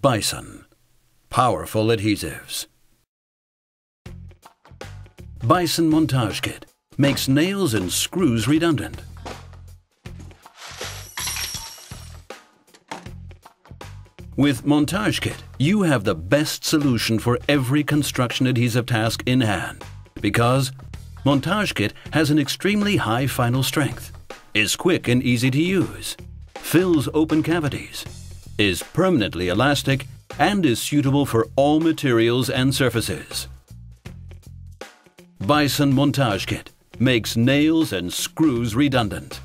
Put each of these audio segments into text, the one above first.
Bison. Powerful adhesives. Bison Montage Kit makes nails and screws redundant. With Montage Kit, you have the best solution for every construction adhesive task in hand because Montage Kit has an extremely high final strength, is quick and easy to use, fills open cavities, is permanently elastic, and is suitable for all materials and surfaces. Bison Montage Kit makes nails and screws redundant.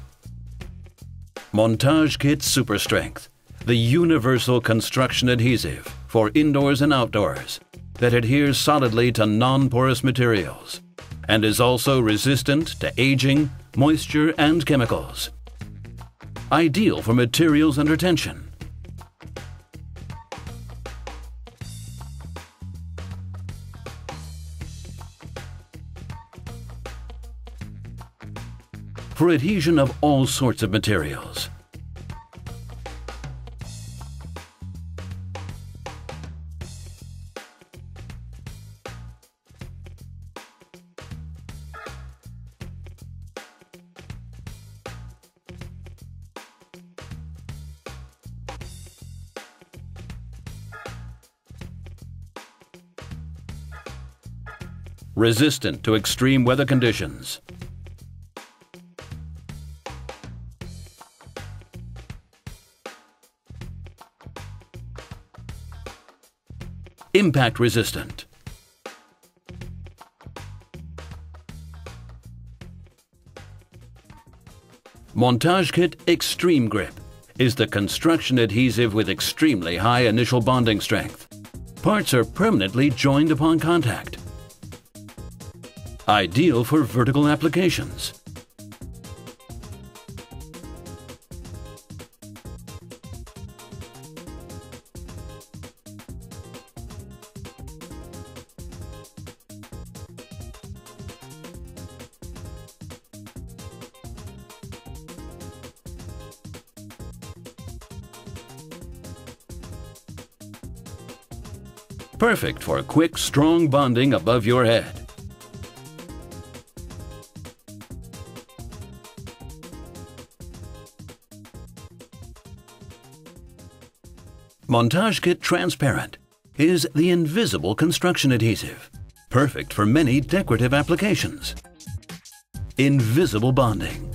Montage Kit Super Strength, the universal construction adhesive for indoors and outdoors that adheres solidly to non-porous materials and is also resistant to aging, moisture, and chemicals. Ideal for materials under tension. For adhesion of all sorts of materials. resistant to extreme weather conditions. Impact resistant. Montage Kit Extreme Grip is the construction adhesive with extremely high initial bonding strength. Parts are permanently joined upon contact ideal for vertical applications. Perfect for quick, strong bonding above your head. Montage Kit Transparent is the invisible construction adhesive, perfect for many decorative applications. Invisible bonding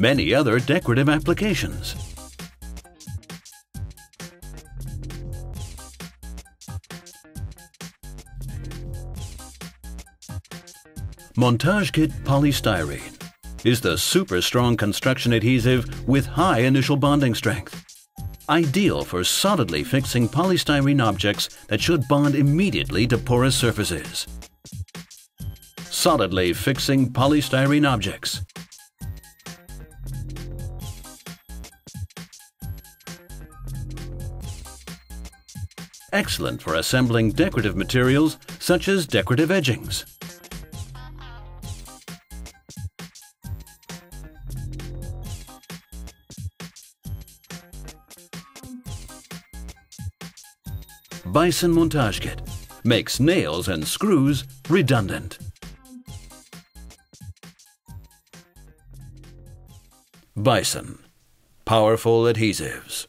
many other decorative applications. Montage Kit Polystyrene is the super strong construction adhesive with high initial bonding strength. Ideal for solidly fixing polystyrene objects that should bond immediately to porous surfaces. Solidly fixing polystyrene objects excellent for assembling decorative materials such as decorative edgings. Bison Montage Kit makes nails and screws redundant. Bison. Powerful adhesives.